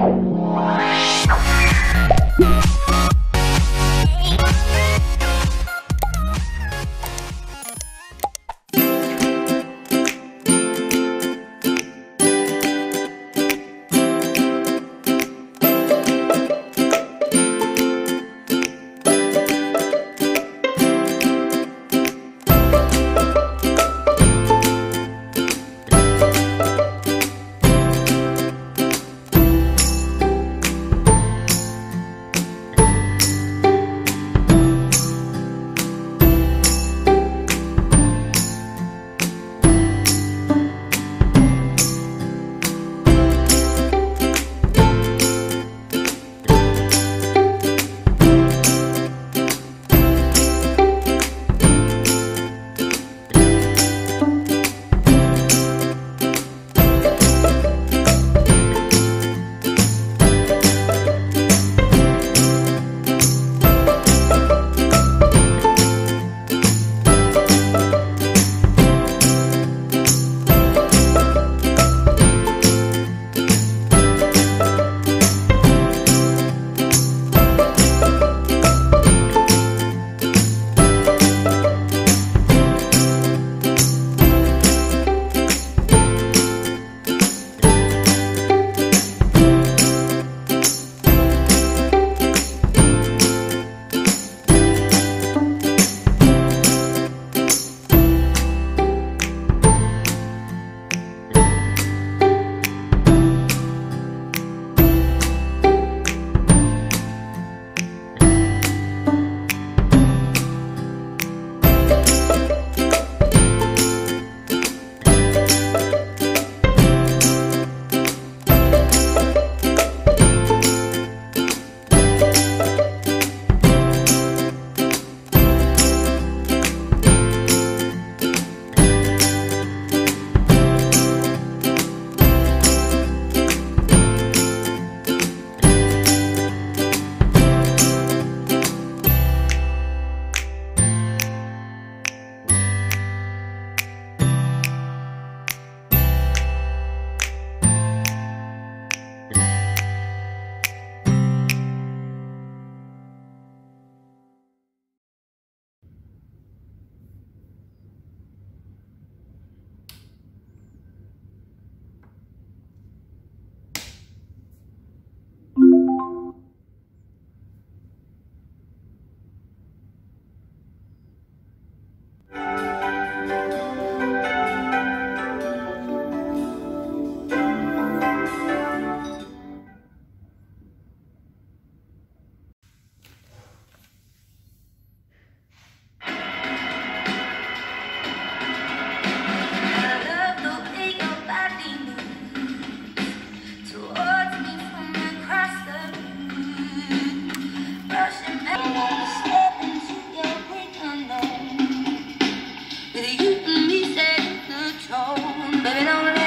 Bye. when I'm